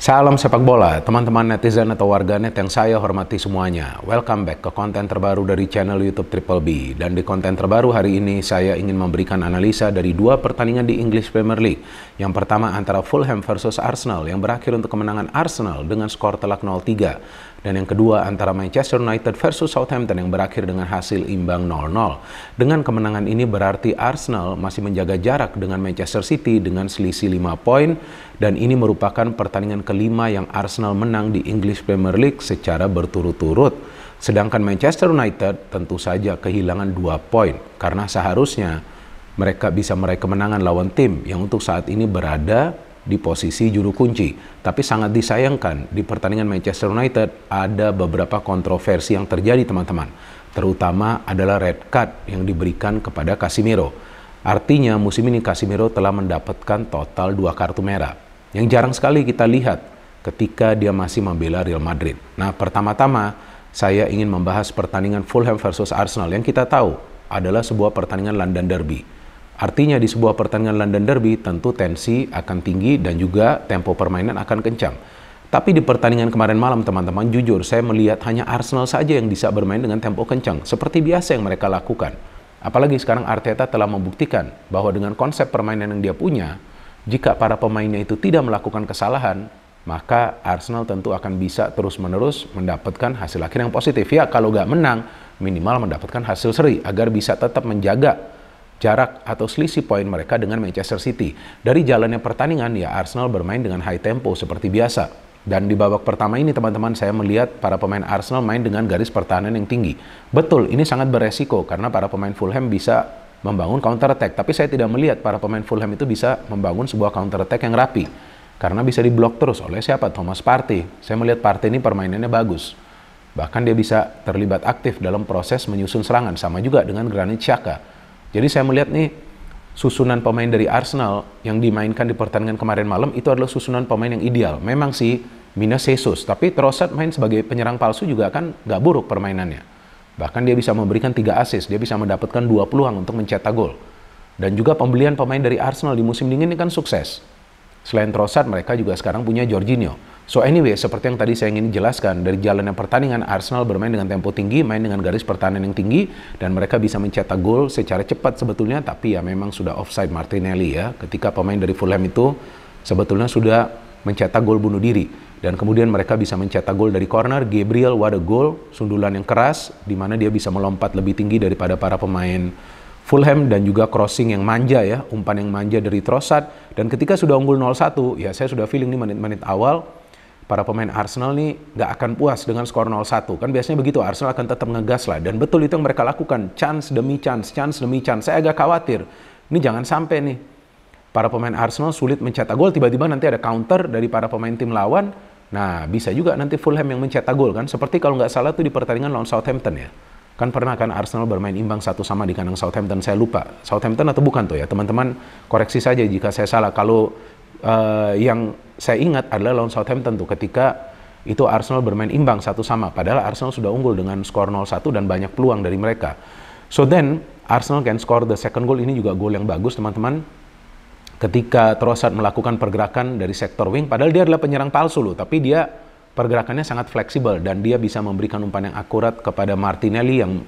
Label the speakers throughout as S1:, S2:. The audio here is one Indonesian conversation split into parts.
S1: Salam sepak bola, teman-teman netizen atau warganet yang saya hormati semuanya. Welcome back ke konten terbaru dari channel YouTube Triple B. Dan di konten terbaru hari ini saya ingin memberikan analisa dari dua pertandingan di English Premier League. Yang pertama antara Fulham versus Arsenal yang berakhir untuk kemenangan Arsenal dengan skor telak 0-3 dan yang kedua antara Manchester United versus Southampton yang berakhir dengan hasil imbang 0-0. Dengan kemenangan ini berarti Arsenal masih menjaga jarak dengan Manchester City dengan selisih 5 poin dan ini merupakan pertandingan kelima yang Arsenal menang di English Premier League secara berturut-turut. Sedangkan Manchester United tentu saja kehilangan 2 poin karena seharusnya mereka bisa meraih kemenangan lawan tim yang untuk saat ini berada di posisi juru kunci. Tapi sangat disayangkan di pertandingan Manchester United ada beberapa kontroversi yang terjadi teman-teman. Terutama adalah red card yang diberikan kepada Casemiro. Artinya musim ini Casemiro telah mendapatkan total dua kartu merah. Yang jarang sekali kita lihat ketika dia masih membela Real Madrid. Nah pertama-tama saya ingin membahas pertandingan Fulham versus Arsenal yang kita tahu adalah sebuah pertandingan London Derby Artinya di sebuah pertandingan London Derby tentu tensi akan tinggi dan juga tempo permainan akan kencang. Tapi di pertandingan kemarin malam teman-teman jujur saya melihat hanya Arsenal saja yang bisa bermain dengan tempo kencang seperti biasa yang mereka lakukan. Apalagi sekarang Arteta telah membuktikan bahwa dengan konsep permainan yang dia punya, jika para pemainnya itu tidak melakukan kesalahan, maka Arsenal tentu akan bisa terus-menerus mendapatkan hasil akhir yang positif. Ya, kalau nggak menang, minimal mendapatkan hasil seri agar bisa tetap menjaga jarak atau selisih poin mereka dengan Manchester City. Dari jalannya pertandingan ya Arsenal bermain dengan high tempo seperti biasa. Dan di babak pertama ini teman-teman saya melihat para pemain Arsenal main dengan garis pertahanan yang tinggi. Betul, ini sangat beresiko karena para pemain Fulham bisa membangun counter attack. Tapi saya tidak melihat para pemain Fulham itu bisa membangun sebuah counter attack yang rapi. Karena bisa diblok terus oleh siapa? Thomas Partey. Saya melihat Partey ini permainannya bagus. Bahkan dia bisa terlibat aktif dalam proses menyusun serangan. Sama juga dengan Granit Xhaka jadi saya melihat nih susunan pemain dari Arsenal yang dimainkan di pertandingan kemarin malam itu adalah susunan pemain yang ideal. Memang sih minus Jesus, tapi Trossard main sebagai penyerang palsu juga kan nggak buruk permainannya. Bahkan dia bisa memberikan tiga assist, dia bisa mendapatkan dua peluang untuk mencetak gol. Dan juga pembelian pemain dari Arsenal di musim dingin ini kan sukses. Selain Trossard, mereka juga sekarang punya Jorginho. So anyway, seperti yang tadi saya ingin jelaskan, dari jalan yang pertandingan, Arsenal bermain dengan tempo tinggi, main dengan garis pertahanan yang tinggi, dan mereka bisa mencetak gol secara cepat sebetulnya, tapi ya memang sudah offside Martinelli ya, ketika pemain dari Fulham itu sebetulnya sudah mencetak gol bunuh diri. Dan kemudian mereka bisa mencetak gol dari corner, Gabriel, what a goal, sundulan yang keras, di mana dia bisa melompat lebih tinggi daripada para pemain Fulham dan juga crossing yang manja ya, umpan yang manja dari Trossard. Dan ketika sudah unggul 0-1, ya saya sudah feeling nih menit-menit awal, para pemain Arsenal nih nggak akan puas dengan skor 0-1. Kan biasanya begitu, Arsenal akan tetap ngegas lah. Dan betul itu yang mereka lakukan, chance demi chance, chance demi chance. Saya agak khawatir, ini jangan sampai nih para pemain Arsenal sulit mencetak gol, tiba-tiba nanti ada counter dari para pemain tim lawan. Nah, bisa juga nanti Fulham yang mencetak gol kan. Seperti kalau nggak salah tuh di pertandingan lawan Southampton ya. Kan pernah kan Arsenal bermain imbang satu sama di kandang Southampton, saya lupa. Southampton atau bukan tuh ya, teman-teman koreksi saja jika saya salah. Kalau uh, yang saya ingat adalah lawan Southampton tuh ketika itu Arsenal bermain imbang satu sama padahal Arsenal sudah unggul dengan skor 0-1 dan banyak peluang dari mereka. So then Arsenal can score the second goal ini juga gol yang bagus teman-teman. Ketika Trossard melakukan pergerakan dari sektor wing padahal dia adalah penyerang palsu loh tapi dia pergerakannya sangat fleksibel dan dia bisa memberikan umpan yang akurat kepada Martinelli yang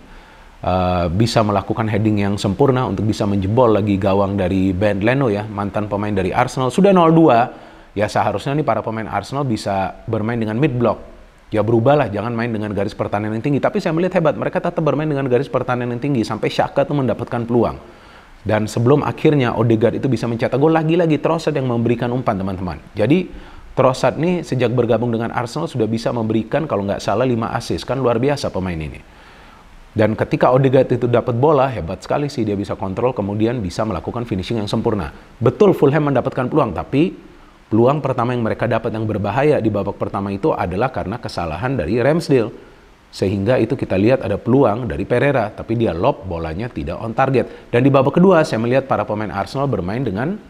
S1: uh, bisa melakukan heading yang sempurna untuk bisa menjebol lagi gawang dari Ben Leno ya, mantan pemain dari Arsenal. Sudah 0-2, ya seharusnya nih para pemain Arsenal bisa bermain dengan mid block. Ya berubahlah, jangan main dengan garis pertahanan yang tinggi. Tapi saya melihat hebat, mereka tetap bermain dengan garis pertahanan yang tinggi sampai Xhaka tuh mendapatkan peluang. Dan sebelum akhirnya Odegaard itu bisa mencetak gol lagi-lagi Trossard yang memberikan umpan teman-teman. Jadi Trossard nih sejak bergabung dengan Arsenal sudah bisa memberikan kalau nggak salah 5 assist kan luar biasa pemain ini. Dan ketika Odegaard itu dapat bola, hebat sekali sih dia bisa kontrol, kemudian bisa melakukan finishing yang sempurna. Betul Fulham mendapatkan peluang, tapi peluang pertama yang mereka dapat yang berbahaya di babak pertama itu adalah karena kesalahan dari Ramsdale. Sehingga itu kita lihat ada peluang dari Pereira, tapi dia lob bolanya tidak on target. Dan di babak kedua saya melihat para pemain Arsenal bermain dengan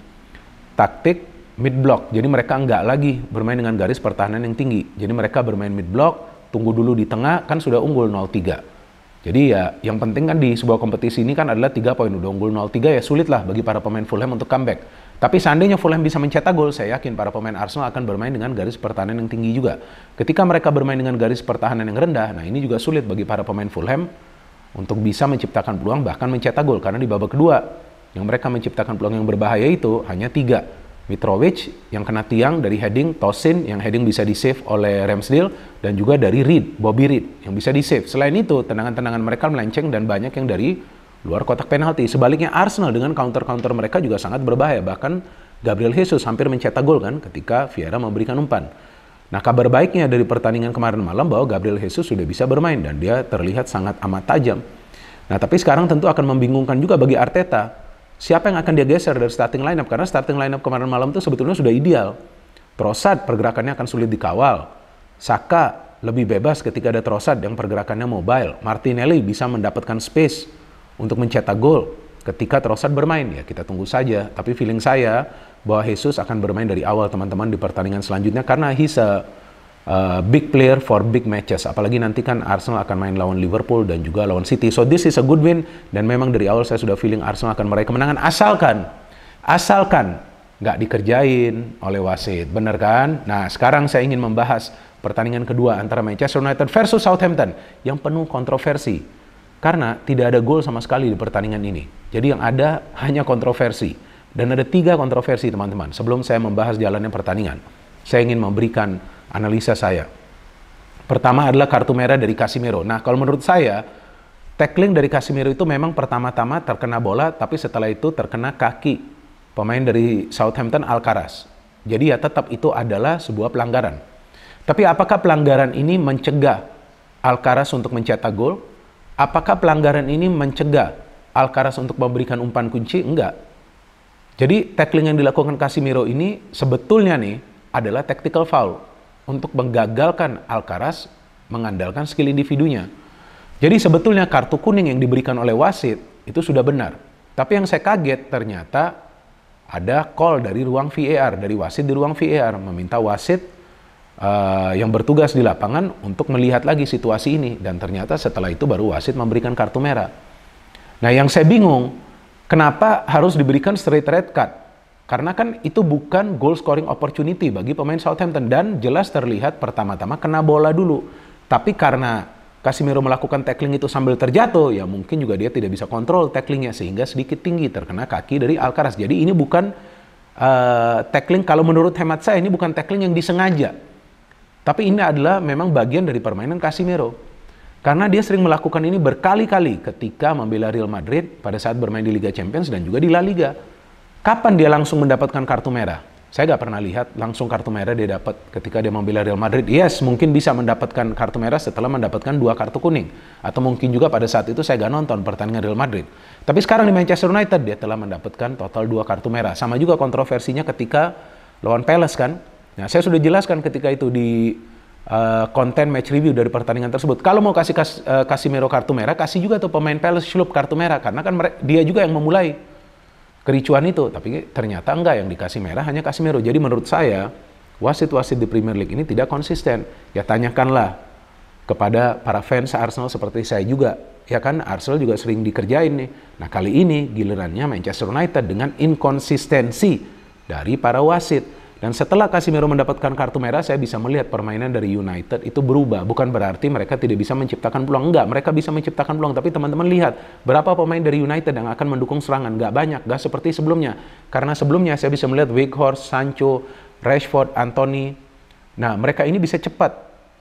S1: taktik mid block. Jadi mereka nggak lagi bermain dengan garis pertahanan yang tinggi. Jadi mereka bermain mid block, tunggu dulu di tengah, kan sudah unggul 0-3 jadi ya yang penting kan di sebuah kompetisi ini kan adalah tiga poin udah unggul 0-3 ya sulit lah bagi para pemain Fulham untuk comeback. Tapi seandainya Fulham bisa mencetak gol, saya yakin para pemain Arsenal akan bermain dengan garis pertahanan yang tinggi juga. Ketika mereka bermain dengan garis pertahanan yang rendah, nah ini juga sulit bagi para pemain Fulham untuk bisa menciptakan peluang bahkan mencetak gol karena di babak kedua yang mereka menciptakan peluang yang berbahaya itu hanya tiga. Mitrovic yang kena tiang dari heading, Tosin yang heading bisa di save oleh Ramsdale dan juga dari Reed, Bobby Reed yang bisa di save. Selain itu, tendangan-tendangan mereka melenceng dan banyak yang dari luar kotak penalti. Sebaliknya Arsenal dengan counter-counter mereka juga sangat berbahaya. Bahkan Gabriel Jesus hampir mencetak gol kan ketika Vieira memberikan umpan. Nah kabar baiknya dari pertandingan kemarin malam bahwa Gabriel Jesus sudah bisa bermain dan dia terlihat sangat amat tajam. Nah tapi sekarang tentu akan membingungkan juga bagi Arteta. Siapa yang akan dia geser dari starting lineup? Karena starting lineup kemarin malam itu sebetulnya sudah ideal. Trossard pergerakannya akan sulit dikawal. Saka lebih bebas ketika ada Trossard yang pergerakannya mobile. Martinelli bisa mendapatkan space untuk mencetak gol ketika Trossard bermain ya kita tunggu saja tapi feeling saya bahwa Jesus akan bermain dari awal teman-teman di pertandingan selanjutnya karena he's a uh, big player for big matches. Apalagi nanti kan Arsenal akan main lawan Liverpool dan juga lawan City. So this is a good win. Dan memang dari awal saya sudah feeling Arsenal akan meraih kemenangan. Asalkan asalkan nggak dikerjain oleh wasit. Bener kan? Nah sekarang saya ingin membahas pertandingan kedua antara Manchester United versus Southampton yang penuh kontroversi. Karena tidak ada gol sama sekali di pertandingan ini. Jadi yang ada hanya kontroversi. Dan ada tiga kontroversi teman-teman. Sebelum saya membahas jalannya pertandingan, saya ingin memberikan analisa saya. Pertama adalah kartu merah dari Casimiro. Nah kalau menurut saya, tackling dari Casimiro itu memang pertama-tama terkena bola, tapi setelah itu terkena kaki pemain dari Southampton Alcaraz. Jadi ya tetap itu adalah sebuah pelanggaran. Tapi apakah pelanggaran ini mencegah Alcaraz untuk mencetak gol? Apakah pelanggaran ini mencegah Alcaraz untuk memberikan umpan kunci? Enggak. Jadi tackling yang dilakukan Casimiro ini sebetulnya nih adalah tactical foul untuk menggagalkan Alcaraz mengandalkan skill individunya. Jadi sebetulnya kartu kuning yang diberikan oleh wasit itu sudah benar. Tapi yang saya kaget ternyata ada call dari ruang VAR, dari wasit di ruang VAR meminta wasit uh, yang bertugas di lapangan untuk melihat lagi situasi ini dan ternyata setelah itu baru wasit memberikan kartu merah. Nah, yang saya bingung, kenapa harus diberikan straight red card? Karena kan itu bukan goal scoring opportunity bagi pemain Southampton dan jelas terlihat pertama-tama kena bola dulu. Tapi karena Casemiro melakukan tackling itu sambil terjatuh, ya mungkin juga dia tidak bisa kontrol tacklingnya sehingga sedikit tinggi terkena kaki dari Alcaraz. Jadi ini bukan uh, tackling kalau menurut hemat saya ini bukan tackling yang disengaja tapi ini adalah memang bagian dari permainan Casimiro. Karena dia sering melakukan ini berkali-kali ketika membela Real Madrid pada saat bermain di Liga Champions dan juga di La Liga. Kapan dia langsung mendapatkan kartu merah? Saya nggak pernah lihat langsung kartu merah dia dapat ketika dia membela Real Madrid. Yes, mungkin bisa mendapatkan kartu merah setelah mendapatkan dua kartu kuning. Atau mungkin juga pada saat itu saya nggak nonton pertandingan Real Madrid. Tapi sekarang di Manchester United dia telah mendapatkan total dua kartu merah. Sama juga kontroversinya ketika lawan Palace kan Nah, saya sudah jelaskan ketika itu di uh, konten match review dari pertandingan tersebut. Kalau mau kasih kas, uh, Casimiro kartu merah, kasih juga tuh pemain Palace Schlup kartu merah karena kan dia juga yang memulai kericuan itu. Tapi ternyata enggak yang dikasih merah hanya Casimiro. Jadi menurut saya wasit-wasit di Premier League ini tidak konsisten. Ya tanyakanlah kepada para fans Arsenal seperti saya juga. Ya kan Arsenal juga sering dikerjain nih. Nah kali ini gilirannya Manchester United dengan inkonsistensi dari para wasit. Dan setelah Casemiro mendapatkan kartu merah, saya bisa melihat permainan dari United itu berubah. Bukan berarti mereka tidak bisa menciptakan peluang. Enggak, mereka bisa menciptakan peluang. Tapi teman-teman lihat, berapa pemain dari United yang akan mendukung serangan? Enggak banyak, enggak seperti sebelumnya. Karena sebelumnya saya bisa melihat Weghorst, Sancho, Rashford, Anthony. Nah, mereka ini bisa cepat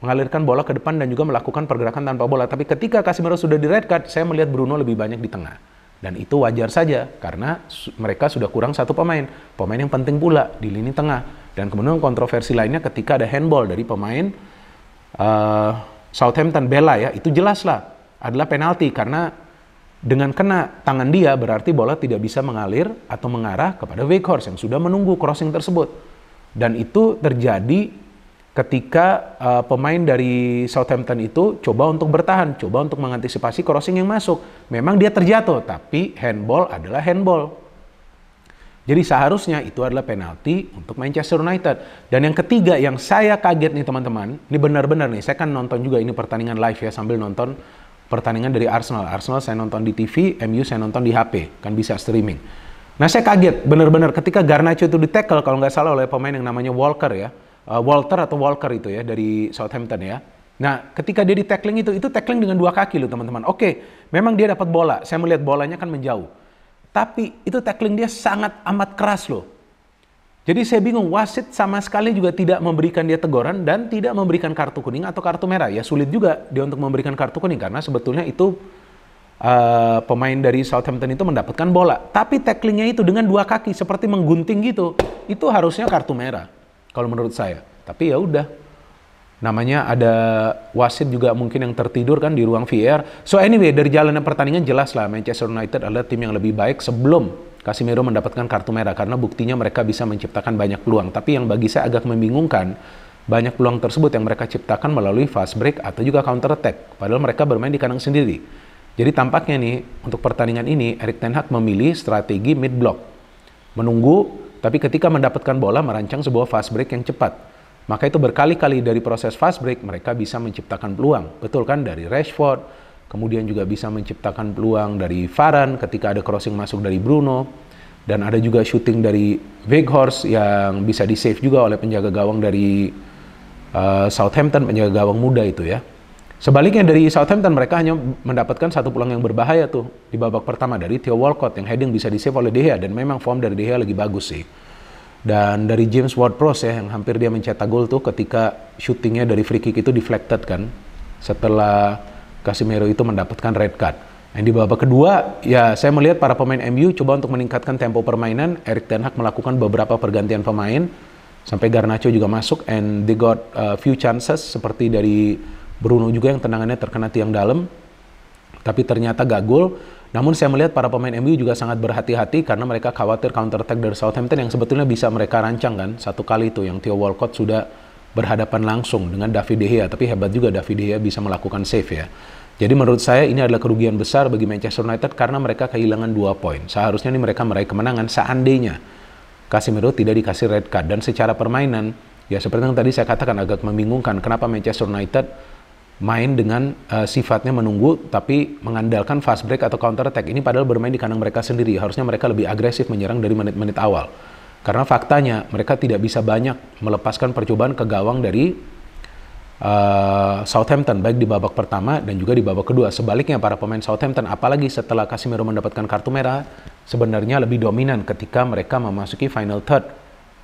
S1: mengalirkan bola ke depan dan juga melakukan pergerakan tanpa bola. Tapi ketika Casemiro sudah di red card, saya melihat Bruno lebih banyak di tengah. Dan itu wajar saja karena mereka sudah kurang satu pemain. Pemain yang penting pula di lini tengah. Dan kemudian kontroversi lainnya ketika ada handball dari pemain uh, Southampton Bella ya, itu jelaslah adalah penalti karena dengan kena tangan dia berarti bola tidak bisa mengalir atau mengarah kepada Weghorst yang sudah menunggu crossing tersebut. Dan itu terjadi ketika uh, pemain dari Southampton itu coba untuk bertahan, coba untuk mengantisipasi crossing yang masuk. Memang dia terjatuh, tapi handball adalah handball. Jadi seharusnya itu adalah penalti untuk Manchester United. Dan yang ketiga yang saya kaget nih teman-teman, ini benar-benar nih, saya kan nonton juga ini pertandingan live ya sambil nonton pertandingan dari Arsenal. Arsenal saya nonton di TV, MU saya nonton di HP, kan bisa streaming. Nah saya kaget benar-benar ketika Garnacho itu di tackle kalau nggak salah oleh pemain yang namanya Walker ya, uh, Walter atau Walker itu ya dari Southampton ya. Nah ketika dia di tackling itu, itu tackling dengan dua kaki loh teman-teman. Oke, memang dia dapat bola, saya melihat bolanya kan menjauh. Tapi itu tackling dia sangat amat keras loh. Jadi saya bingung, wasit sama sekali juga tidak memberikan dia teguran dan tidak memberikan kartu kuning atau kartu merah. Ya sulit juga dia untuk memberikan kartu kuning karena sebetulnya itu uh, pemain dari Southampton itu mendapatkan bola. Tapi tacklingnya itu dengan dua kaki seperti menggunting gitu. Itu harusnya kartu merah kalau menurut saya. Tapi ya udah. Namanya ada wasit juga mungkin yang tertidur kan di ruang VR. So anyway, dari jalannya pertandingan jelas lah Manchester United adalah tim yang lebih baik sebelum Casemiro mendapatkan kartu merah karena buktinya mereka bisa menciptakan banyak peluang. Tapi yang bagi saya agak membingungkan, banyak peluang tersebut yang mereka ciptakan melalui fast break atau juga counter attack. Padahal mereka bermain di kandang sendiri. Jadi tampaknya nih untuk pertandingan ini Erik Ten Hag memilih strategi mid block. Menunggu tapi ketika mendapatkan bola merancang sebuah fast break yang cepat. Maka itu berkali-kali dari proses fast break mereka bisa menciptakan peluang. Betul kan dari Rashford, kemudian juga bisa menciptakan peluang dari Varane ketika ada crossing masuk dari Bruno dan ada juga shooting dari Weghorst yang bisa di save juga oleh penjaga gawang dari uh, Southampton penjaga gawang muda itu ya. Sebaliknya dari Southampton mereka hanya mendapatkan satu peluang yang berbahaya tuh di babak pertama dari Theo Walcott yang heading bisa di save oleh De Gea dan memang form dari De Gea lagi bagus sih. Dan dari James Ward-Prowse ya yang hampir dia mencetak gol tuh ketika shootingnya dari free kick itu deflected kan setelah Casemiro itu mendapatkan red card. Yang di babak kedua, ya saya melihat para pemain MU coba untuk meningkatkan tempo permainan. Erik Ten Hag melakukan beberapa pergantian pemain sampai Garnacho juga masuk and they got a few chances seperti dari Bruno juga yang tendangannya terkena tiang dalam, tapi ternyata gak gol. Namun saya melihat para pemain MU juga sangat berhati-hati karena mereka khawatir counter attack dari Southampton yang sebetulnya bisa mereka rancang kan. Satu kali itu yang Theo Walcott sudah berhadapan langsung dengan David De Gea, tapi hebat juga David De Gea bisa melakukan save ya. Jadi menurut saya ini adalah kerugian besar bagi Manchester United karena mereka kehilangan dua poin. Seharusnya ini mereka meraih kemenangan seandainya Casemiro tidak dikasih red card dan secara permainan ya seperti yang tadi saya katakan agak membingungkan kenapa Manchester United main dengan uh, sifatnya menunggu tapi mengandalkan fast break atau counter attack. Ini padahal bermain di kandang mereka sendiri. Harusnya mereka lebih agresif menyerang dari menit-menit awal. Karena faktanya mereka tidak bisa banyak melepaskan percobaan ke gawang dari uh, Southampton baik di babak pertama dan juga di babak kedua. Sebaliknya para pemain Southampton apalagi setelah Casemiro mendapatkan kartu merah sebenarnya lebih dominan ketika mereka memasuki final third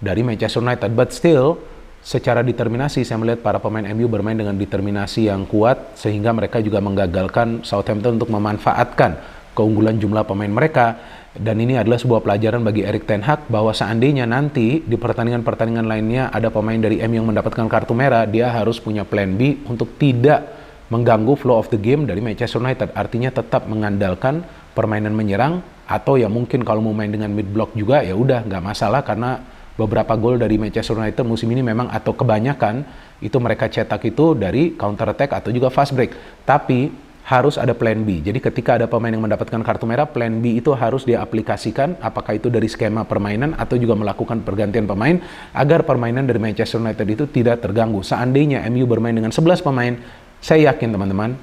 S1: dari Manchester United. But still secara determinasi saya melihat para pemain MU bermain dengan determinasi yang kuat sehingga mereka juga menggagalkan Southampton untuk memanfaatkan keunggulan jumlah pemain mereka. Dan ini adalah sebuah pelajaran bagi Erik Ten Hag bahwa seandainya nanti di pertandingan-pertandingan lainnya ada pemain dari MU yang mendapatkan kartu merah dia harus punya plan B untuk tidak mengganggu flow of the game dari Manchester United. Artinya tetap mengandalkan permainan menyerang atau ya mungkin kalau mau main dengan mid block juga ya udah nggak masalah karena beberapa gol dari Manchester United musim ini memang atau kebanyakan itu mereka cetak itu dari counter attack atau juga fast break. Tapi harus ada plan B. Jadi ketika ada pemain yang mendapatkan kartu merah, plan B itu harus diaplikasikan apakah itu dari skema permainan atau juga melakukan pergantian pemain agar permainan dari Manchester United itu tidak terganggu. Seandainya MU bermain dengan 11 pemain, saya yakin teman-teman,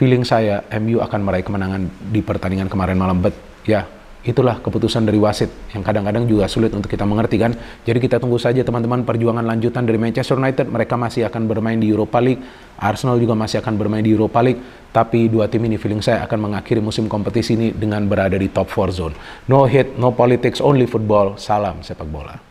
S1: feeling saya MU akan meraih kemenangan di pertandingan kemarin malam. But ya, itulah keputusan dari wasit yang kadang-kadang juga sulit untuk kita mengerti kan. Jadi kita tunggu saja teman-teman perjuangan lanjutan dari Manchester United. Mereka masih akan bermain di Europa League. Arsenal juga masih akan bermain di Europa League. Tapi dua tim ini feeling saya akan mengakhiri musim kompetisi ini dengan berada di top 4 zone. No hit, no politics, only football. Salam sepak bola.